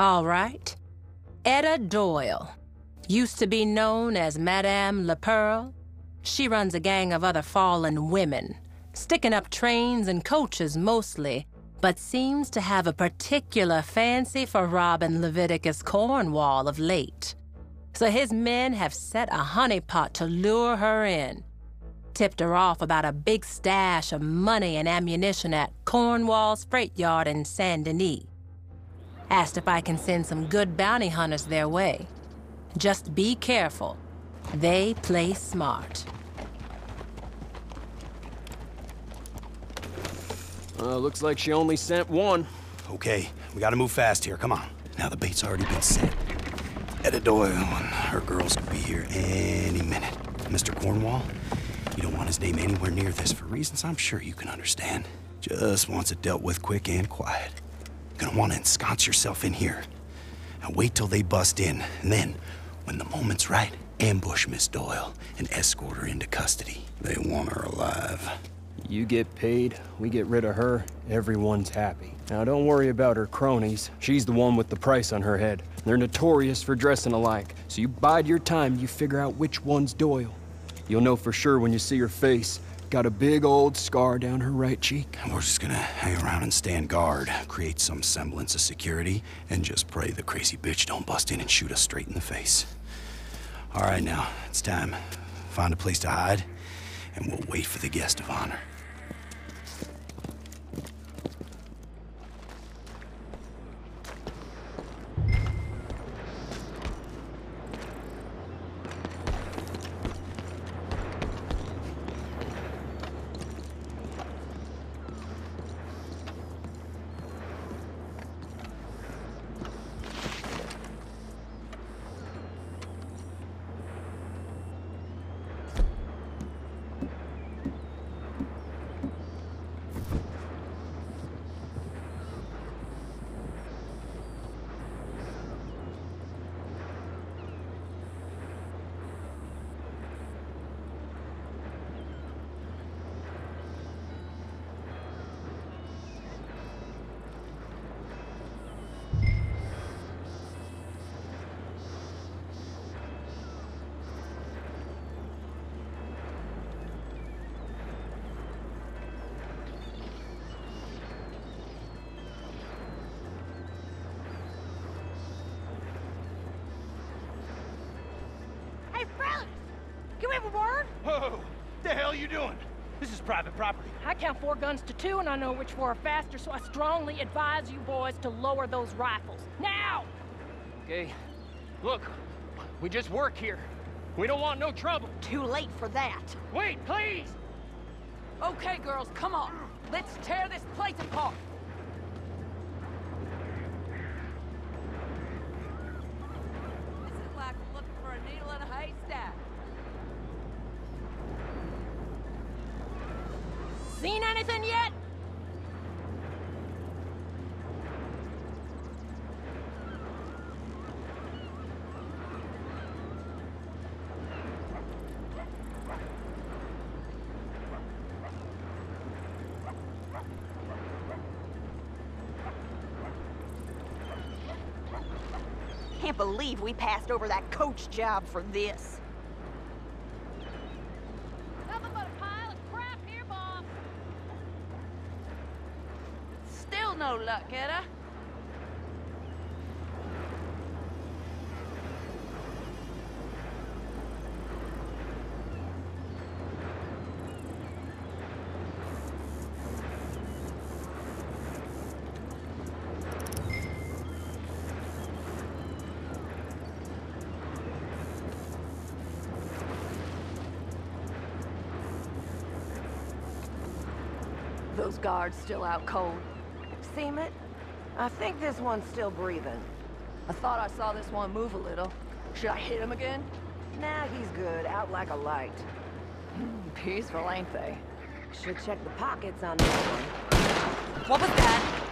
All right. Etta Doyle. Used to be known as Madame Le Pearl. She runs a gang of other fallen women, sticking up trains and coaches mostly, but seems to have a particular fancy for Robin Leviticus Cornwall of late. So his men have set a honeypot to lure her in. Tipped her off about a big stash of money and ammunition at Cornwall's freight yard in Saint Denis. Asked if I can send some good bounty hunters their way. Just be careful. They play smart. Uh, looks like she only sent one. Okay, we gotta move fast here. Come on. Now the bait's already been set. Etta Doyle and her girls could be here any minute. Mr. Cornwall, you don't want his name anywhere near this for reasons I'm sure you can understand. Just wants it dealt with quick and quiet. You're gonna want to ensconce yourself in here. Now wait till they bust in, and then, when the moment's right, ambush Miss Doyle and escort her into custody. They want her alive. You get paid, we get rid of her, everyone's happy. Now don't worry about her cronies. She's the one with the price on her head. They're notorious for dressing alike, so you bide your time, you figure out which one's Doyle. You'll know for sure when you see her face. Got a big old scar down her right cheek. We're just gonna hang around and stand guard, create some semblance of security, and just pray the crazy bitch don't bust in and shoot us straight in the face. All right, now, it's time. Find a place to hide, and we'll wait for the guest of honor. Can we have a word? Whoa! What The hell are you doing? This is private property. I count four guns to two, and I know which four are faster, so I strongly advise you boys to lower those rifles. Now! Okay. Look, we just work here. We don't want no trouble. Too late for that. Wait, please! Okay, girls, come on. Let's tear this place apart. This is like looking for a needle in a haystack. Seen anything yet? Can't believe we passed over that coach job for this. Nothing but a pile of crap here, boss. Still no luck, Etta. Those guards still out cold. Seem it? I think this one's still breathing. I thought I saw this one move a little. Should I hit him again? Nah, he's good. Out like a light. Hmm, Peaceful, ain't they? Should check the pockets on this one. What was that?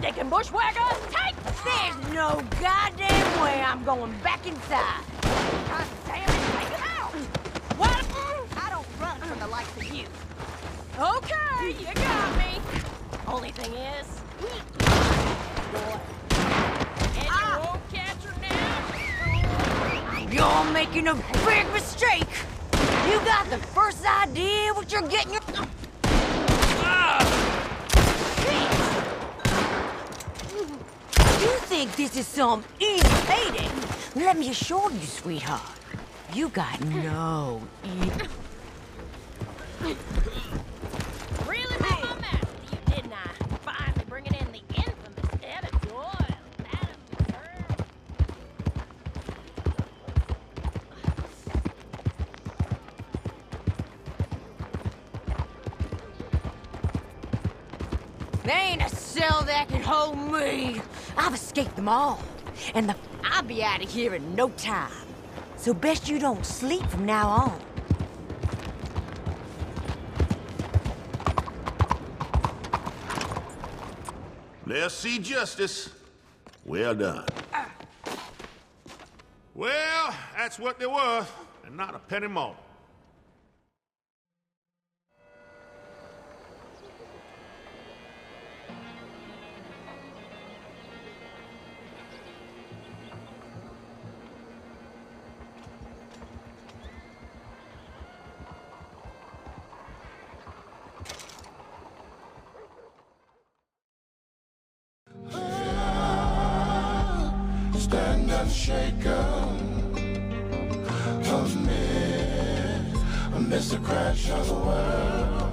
Your throat. Think stinking bushwhacker! Take! There's no goddamn way I'm going back inside. God damn it, take it out! What? I don't run from the likes of you. Okay, you got me. Only thing is, boy, and you ah. won't catch her now. You're making a big mistake. You got the first idea what you're getting your... You think this is some easy payday? Let me assure you, sweetheart. You got no e- Really made my mouth you, didn't uh, I? Finally bringing in the infamous Etta Doyle. Madam. There ain't a cell that can hold me. I've escaped them all. And the, I'll be out of here in no time. So best you don't sleep from now on. Let's see justice. Well done. Well, that's what they were, and not a penny more. Stand unshaken amid, amidst the crash of the world.